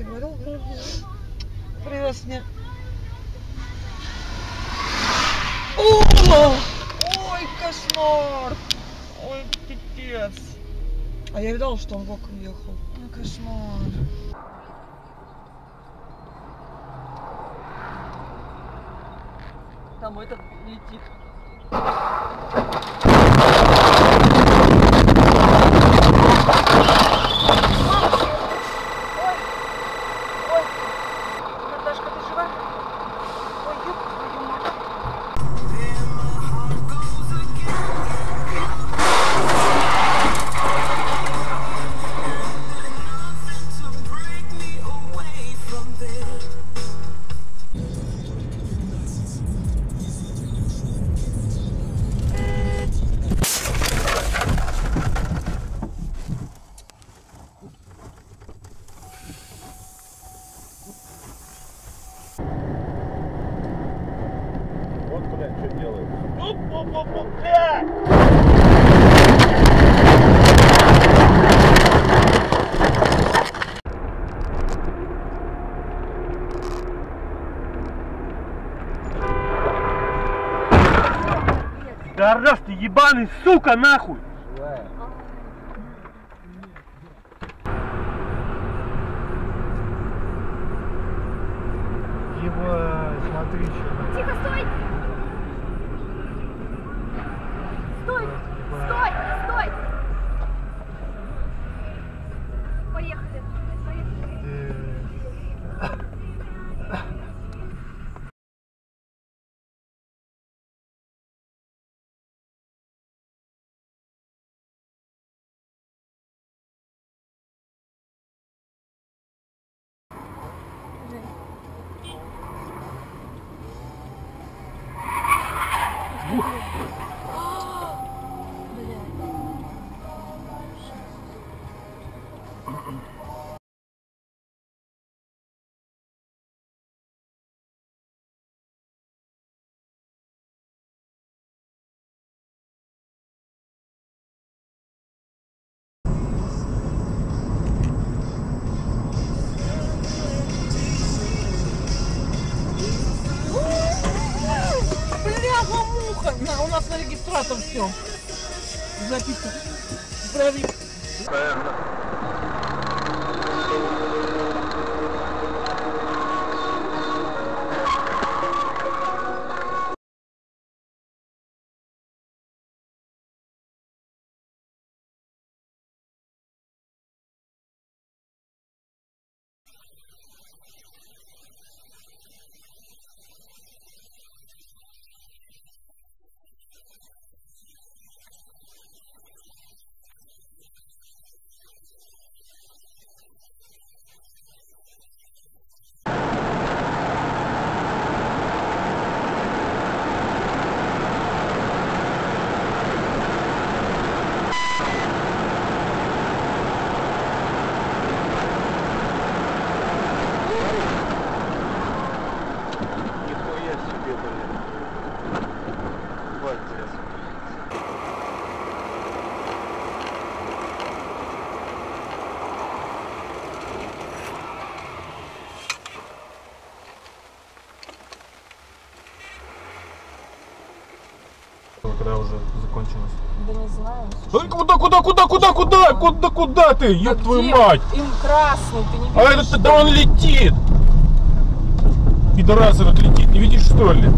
ты говорил? Привез мне. О! Ой, кошмар! Ой, пипец. А я видала, что он боком ехал. Ой, кошмар. Там этот летит. Гараж ты ебаный, сука, нахуй! Ебать, смотри, что Тихо! Стой! Бляха Нас на регистратор все. Записано. Прави. Когда уже закончилось? Да не знаю. Ой, Куда, куда, куда, куда, куда, куда, куда ты, ёб твою мать! Им красный, ты не видишь? А этот, да он летит! Пидорас этот летит, не видишь что ли?